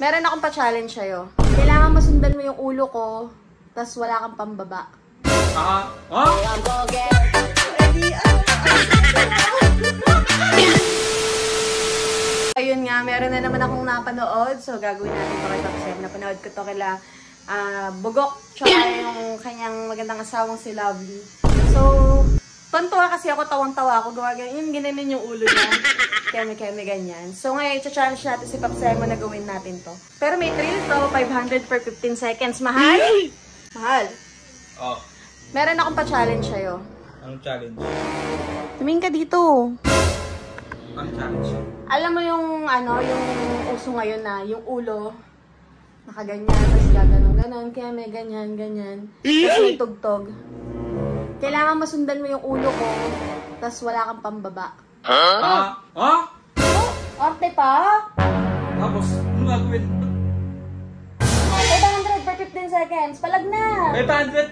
Meron akong pa-challenge sa'yo. Kailangan masundan mo yung ulo ko, tas wala kang pambaba. Ah, ah? Ayun nga, meron na naman akong napanood. So, gagawin natin ito kay Tapsem. Napanood ko to kila ah, Bugok, tsaka yung kanyang magandang asawang si Lovely. So, tontuwa kasi ako, tawang-tawa ako. Gawa ganyan, yung ginanin yung ulo niya. Keme-keme ganyan. So, ngayon, challenge natin si Papsemo na gawin natin to. Pero may thrill to, 500 per 15 seconds. Mahal? Mahal. Oh, Meron akong pa-challenge sa'yo. anong challenge? Tumingin ka dito. Anong challenge? Alam mo yung ano, yung uso ngayon na yung ulo nakaganyan, tapos gaganon ganon, kaya may ganyan, ganyan. Tapos may tugtog. Kailangan masundan mo yung ulo ko, tapos wala kang pambaba. Ah, ah? Oh, arte pa? Tapos, ano gagawin? 500 per 15 seconds, palag na!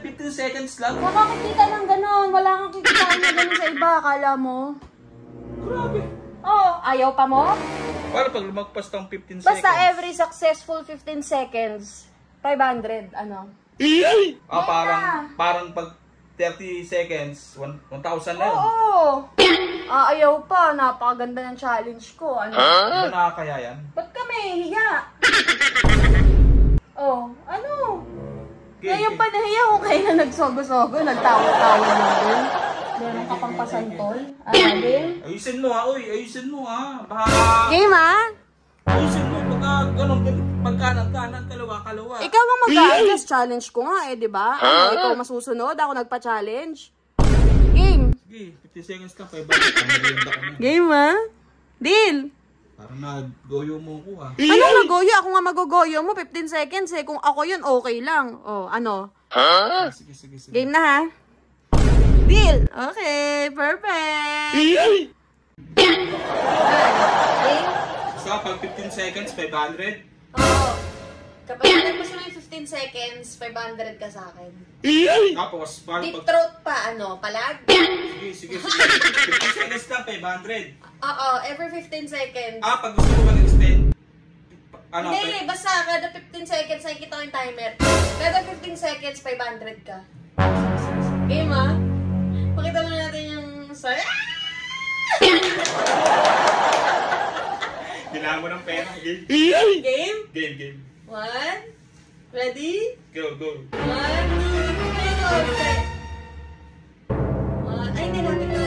515 seconds lang? Nakakikita ng ganon, wala kang kikitain na ganon sa iba, akala mo? Grabe. Oh, ayaw pa mo? Para pag lumagpas ng 15 Basta seconds. every successful 15 seconds, 500, ano? Ah, parang, parang pag 30 seconds, one- 1,000 na yun. Oo! Ah, ayaw pa. Napakaganda ng challenge ko. Ano? Di ba nakakaya yan? Ba't kami? Hiya! oh, ano? Okay, Ngayon okay. pa nahiya ko kayo na nagsogo-sogo, nagtawa-tawa lang din. Meron ka pang pasantol. Ah, game? Ayusin mo ha, uy, ayusin mo ha. Baka, Game, ah? ayusin mo pagka, ganun, ganun, pagkanan, kanan, kalawa, kalawa. Ikaw ang mag-a-adjust challenge ko nga eh, di ba? Ano, ikaw masusunod, ako nagpa-challenge. Game. Sige, 50 seconds lang, 5 Ang merienda ko na. Game, ah? Deal. Parang nag-goyo mo ko ah. Anong nagoyo? Ako nga magogoyo mo, 15 seconds eh. Kung ako yun, okay lang. Oh, ano? Sige, sige, sige. Game na ha? Deal! Okay, perfect! Game? So, pag 15 seconds, 500. Oo. Kapag nagpas mo yung 15 seconds, 500 ka sa akin. Tapos, parang Deep pag... throat pa, ano, palag? Sige, sige, sige. 15 seconds lang, 500. Oo, every 15 seconds. Ah, pag gusto mo mag-extend, ano, Hindi, basta kada 15 seconds nakikita ko yung timer. Kada 15 seconds, 500 ka. Game ah? Pakita mo natin yung saya. kailangan mo ng pera. Game, Game? game, game. One. Ready? Go, go. One, two, three, go. Set. One. Ay, hindi natin to.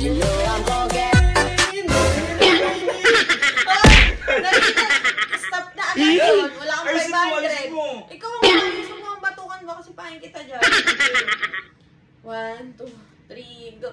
You know I'm gonna get Stop na agad yun. Wala mo, 500. ayusin mo. Ikaw ang mo ang batukan ba kasi pahin kita dyan. One, two, three, go.